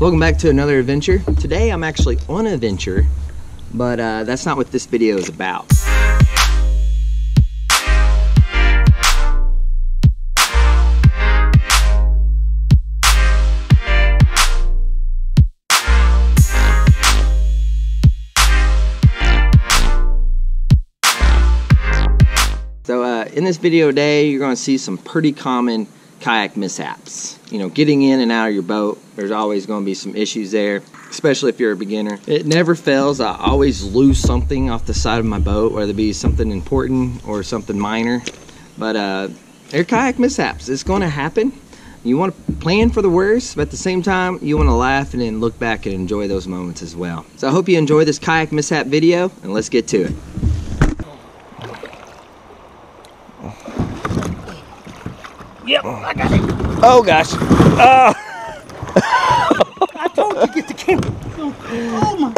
Welcome back to another adventure. Today I'm actually on an adventure, but uh, that's not what this video is about. So uh, in this video today, you're going to see some pretty common kayak mishaps. You know, getting in and out of your boat, there's always going to be some issues there, especially if you're a beginner. It never fails. I always lose something off the side of my boat, whether it be something important or something minor. But uh, they're kayak mishaps. It's going to happen. You want to plan for the worst, but at the same time, you want to laugh and then look back and enjoy those moments as well. So I hope you enjoy this kayak mishap video, and let's get to it. Yep, I got it. Oh gosh. Oh. I told you to get the camera. Oh my.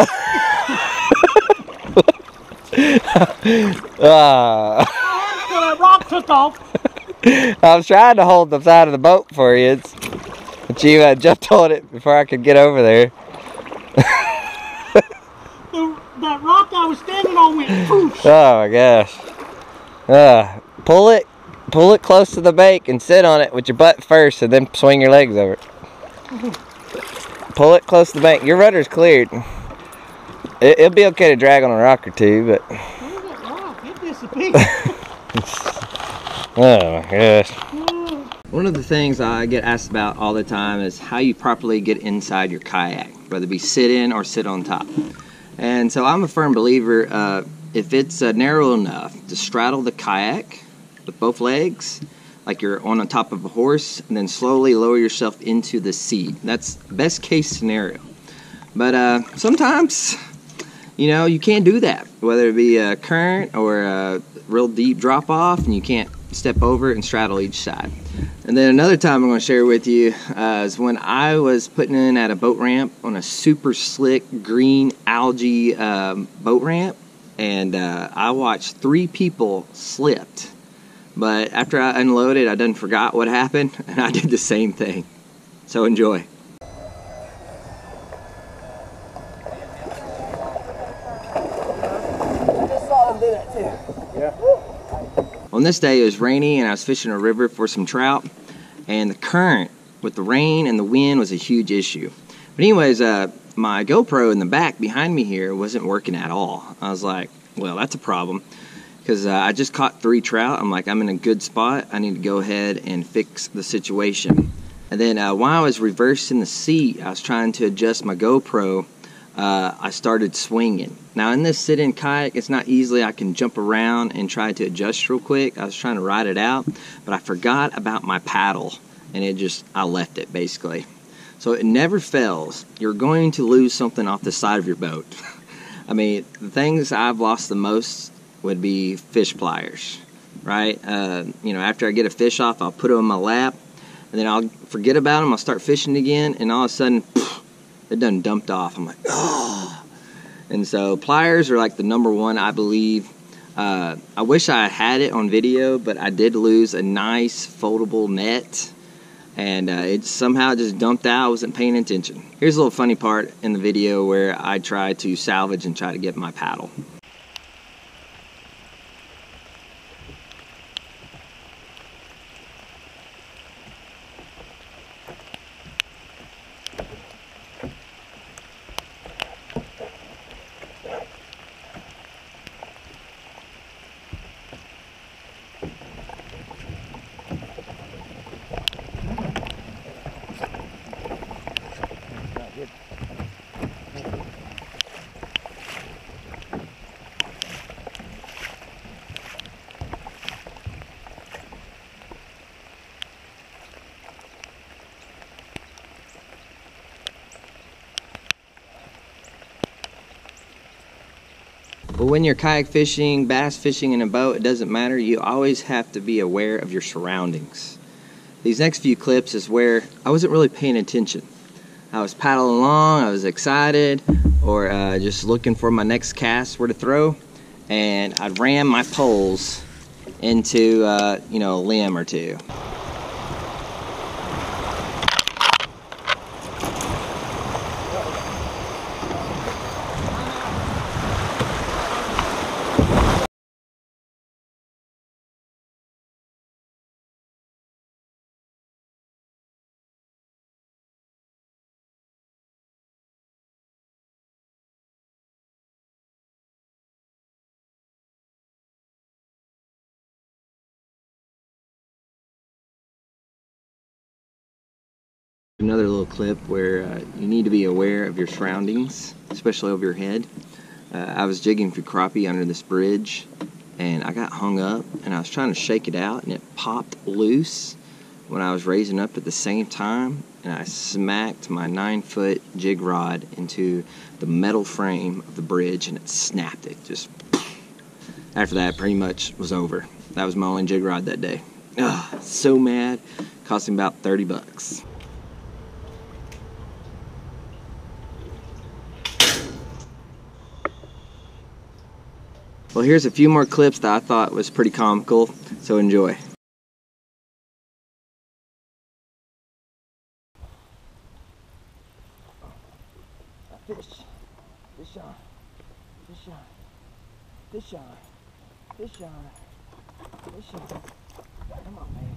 That rock took off. I was trying to hold the side of the boat for you, it's, but you uh, jumped on it before I could get over there. The, that rock I was standing on went poosh. Oh my gosh. Uh, pull it, pull it close to the bank and sit on it with your butt first, and then swing your legs over. it. Pull it close to the bank. Your rudder's cleared. It, it'll be okay to drag on a rock or two, but Where's that rock? It disappeared. oh my gosh. One of the things I get asked about all the time is how you properly get inside your kayak, whether it be sit in or sit on top. And so I'm a firm believer uh, if it's uh, narrow enough to straddle the kayak with both legs, like you're on the top of a horse, and then slowly lower yourself into the seat. That's best case scenario. But uh, sometimes, you know, you can't do that, whether it be a current or a real deep drop off, and you can't step over and straddle each side. And then another time I'm going to share with you uh, is when I was putting in at a boat ramp on a super slick green algae um, boat ramp, and uh, I watched three people slipped. But after I unloaded, I done forgot what happened, and I did the same thing. So enjoy. On this day, it was rainy and I was fishing a river for some trout, and the current with the rain and the wind was a huge issue. But, anyways, uh, my GoPro in the back behind me here wasn't working at all. I was like, well, that's a problem because uh, I just caught three trout. I'm like, I'm in a good spot. I need to go ahead and fix the situation. And then uh, while I was reversing the seat, I was trying to adjust my GoPro. Uh, I started swinging. Now in this sit-in kayak, it's not easily I can jump around and try to adjust real quick. I was trying to ride it out, but I forgot about my paddle, and it just I left it basically. So it never fails. You're going to lose something off the side of your boat. I mean, the things I've lost the most would be fish pliers, right? Uh, you know, after I get a fish off, I'll put them in my lap, and then I'll forget about them. I'll start fishing again, and all of a sudden, it done dumped off. I'm like, oh. And so pliers are like the number one, I believe. Uh, I wish I had it on video, but I did lose a nice foldable net, and uh, it somehow just dumped out. I wasn't paying attention. Here's a little funny part in the video where I try to salvage and try to get my paddle. But when you're kayak fishing, bass fishing in a boat, it doesn't matter. You always have to be aware of your surroundings. These next few clips is where I wasn't really paying attention. I was paddling along, I was excited, or uh, just looking for my next cast where to throw, and I ran my poles into uh, you know a limb or two. Another little clip where uh, you need to be aware of your surroundings, especially over your head. Uh, I was jigging for crappie under this bridge and I got hung up and I was trying to shake it out and it popped loose when I was raising up at the same time and I smacked my nine foot jig rod into the metal frame of the bridge and it snapped it. Just after that, pretty much was over. That was my only jig rod that day. Ugh, so mad. Cost about 30 bucks. Well, here's a few more clips that I thought was pretty comical, so enjoy. Fish. Fish on. Fish on. Fish on. Fish on. Fish on. Come on, man.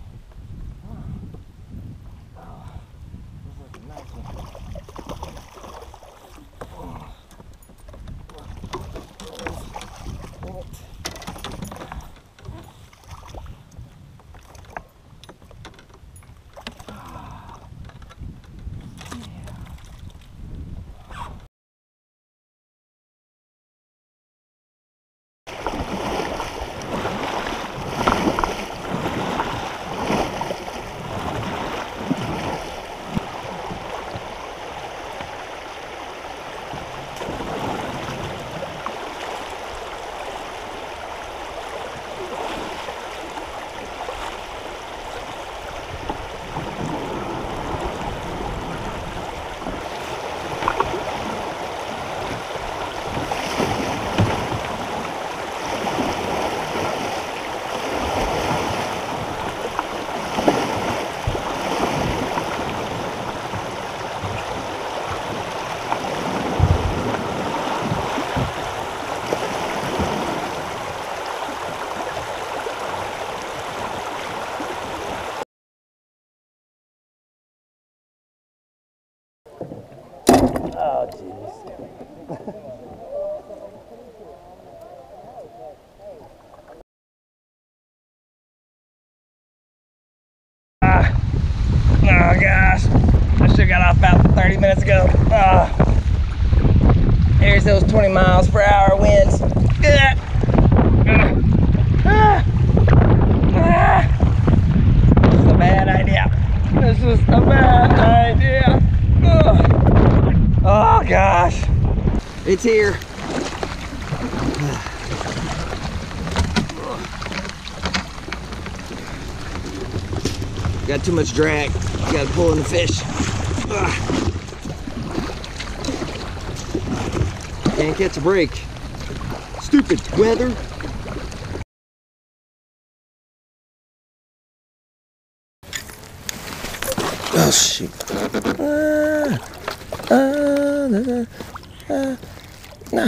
Come on. Oh, this is a nice one. Oh, jeez. ah. Oh, gosh. I should have got off about 30 minutes ago. Ah. Here's those 20 miles per hour winds. Ah. Ah. This is a bad idea. This is a bad idea. Oh gosh. It's here. Got too much drag. Got to pull in the fish. Ugh. Can't catch a break. Stupid weather. Oh shoot. Da, da, ah, no.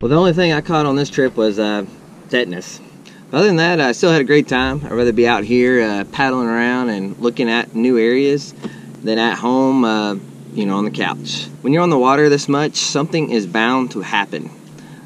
Well, the only thing I caught on this trip was uh, tetanus. Other than that, I still had a great time. I'd rather be out here uh, paddling around and looking at new areas than at home, uh, you know, on the couch. When you're on the water this much, something is bound to happen.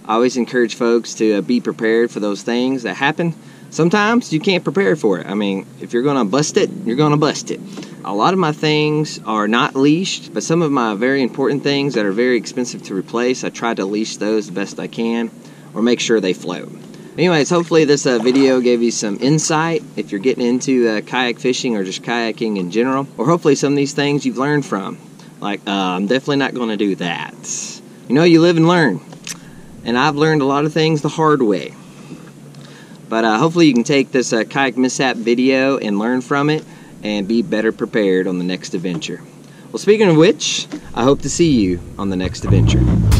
I always encourage folks to uh, be prepared for those things that happen. Sometimes you can't prepare for it. I mean, if you're going to bust it, you're going to bust it. A lot of my things are not leashed, but some of my very important things that are very expensive to replace, I try to leash those the best I can or make sure they float. Anyways, hopefully this uh, video gave you some insight if you're getting into uh, kayak fishing or just kayaking in general, or hopefully some of these things you've learned from. Like, uh, I'm definitely not going to do that. You know, you live and learn. and I've learned a lot of things the hard way. But uh, hopefully, you can take this uh, kayak mishap video and learn from it and be better prepared on the next adventure. Well, speaking of which, I hope to see you on the next adventure.